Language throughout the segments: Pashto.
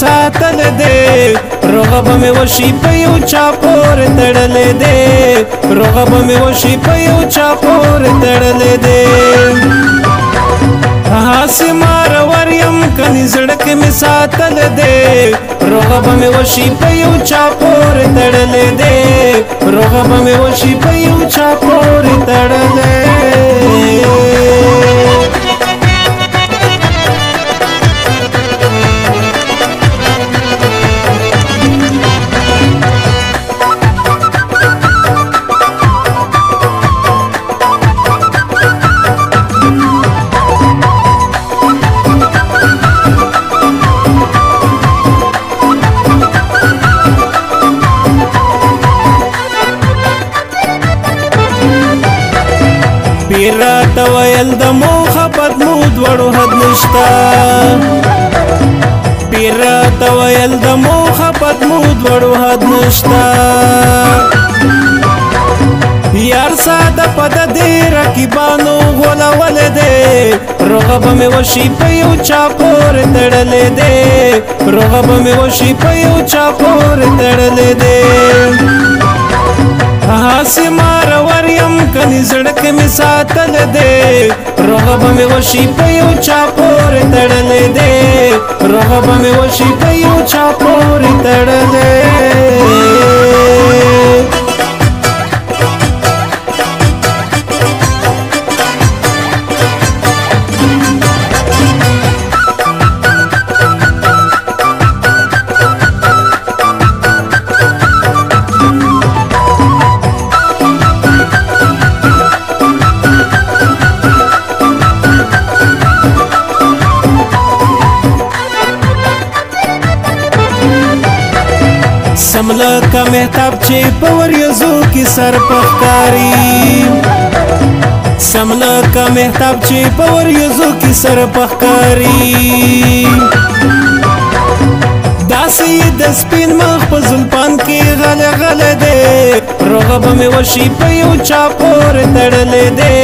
ساتل دې رغب مې وشي په یو چا پور تړلې دې رغب مې وشي په یو چا پور تړلې دې هاسي مار وریم کني زړک مې ساتل دې رغب مې وشي په یو چا پور تړلې دې رغب مې وشي په یو چا را ته ویل د محبت مو دوړو حد نشتا پیر را ته ویل د محبت مو دوړو حد نشتا یار ساده پد دې رقیبانو غولول دې رغب مې وشي په یو چا پور تړلې دې رغب مې وشي په یو چا پور تړلې دې حاسمار وریم کنی زړک می ساتل دے رغب می وشی په یو چا پور تړل دے رغب می وشی په یو چا پور تړل دے لکه محتاب چې په وریځو کې سر پخکاری سم لکه محتاب چې په وریځو کې سر پخکاری داسې د سپین مخ په زلفان کې غل غل دی رغب مې وشي په یو چا پور تړلې دی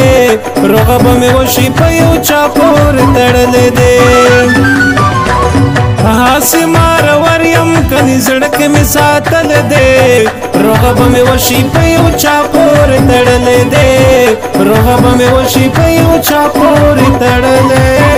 رغب مې وشي په یو چا پور تړلې دی هاسي ماروي یم کني زړه کې می ساتل دې رغب می وشي په یو چا پور تړلې دې رغب می وشي په یو چا پور تړلې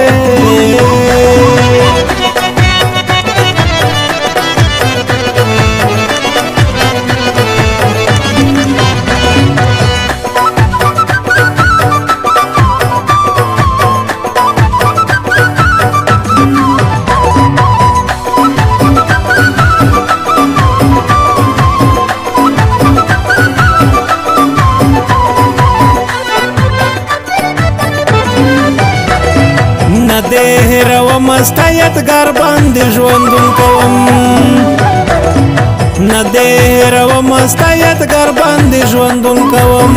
دې هروم ستا یادګار باندې ژوندون کوم نه دې هروم ستا یادګار باندې ژوندون کوم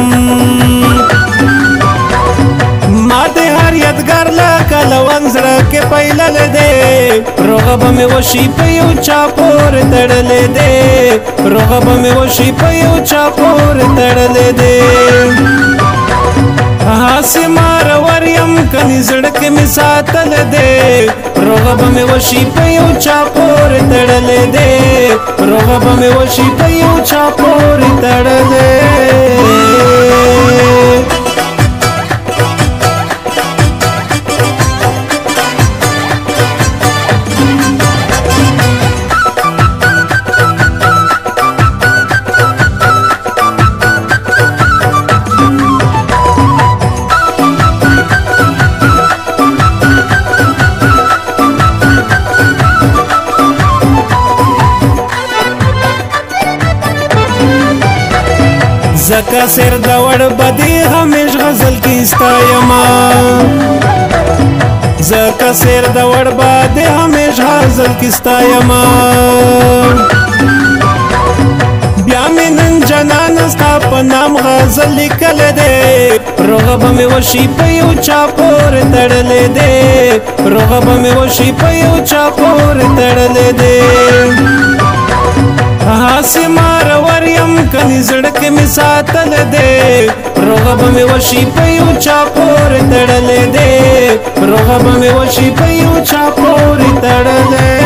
ما دې هر یادګار لا کلوان زړه کې پیلل دې رغب مې وشي په یو چا پور تړلې دې رغب مې وشي په یو چا پور تړلې دې هاسې مار وریم کني زړه کې می ساتل دې روغب مې وشي په یو چا پور تړل دې روغب مې وشي په یو چا پور تړل دې لکه سر د وړ بدی همیش غزل کې استایما زکه سر د وړ بدی همیش غزل کې استایما بیا مې نن جنان ستا په نام غزل لیکل دې رغب مې وشي په یو چا پور تړلې دې رغب مې وشي په یو چا پور تړلې دې داسې مار وریم کني زړه کې می ساتل دې رغب مې وشي په یو چا پور تړل دې رغب مې وشي په یو چا پور تړل